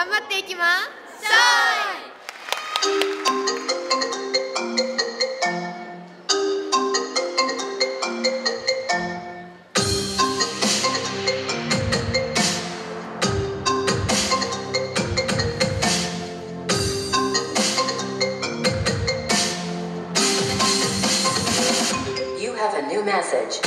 頑張っていきましょう You have a new message.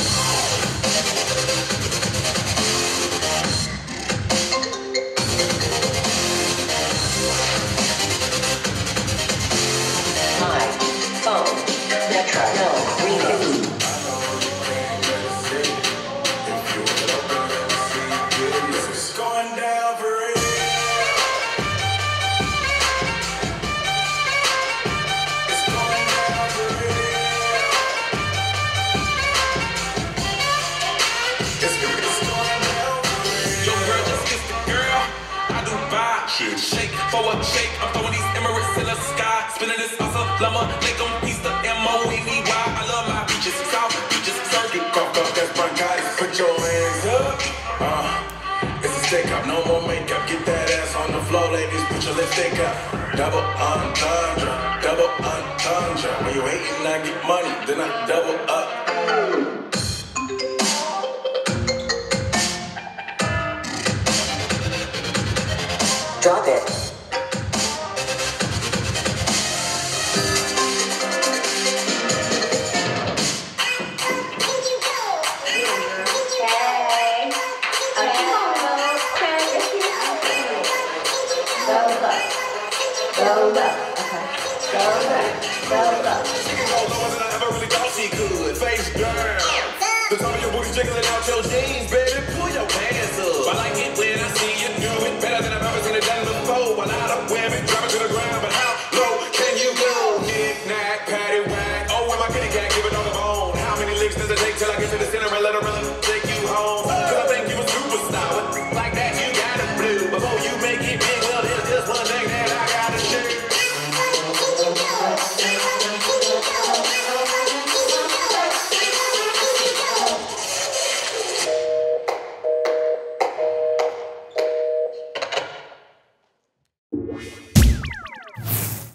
Shake. I'm throwing these Emirates in the sky. Spinning this awesome llama. Make them piece the M-O-N-E-Y. I love my beaches. South beaches. Circuit. Cough up, that's bronchitis. Put your hands up. Uh, it's a stick up, no more makeup. Get that ass on the floor, ladies. Put your lipstick up. Double entendre, double entendre. When you hating, I get money, then I double up. Drop it. She can go than I ever really thought she could. Face girl. The time of your booty jiggling out your jeans, baby.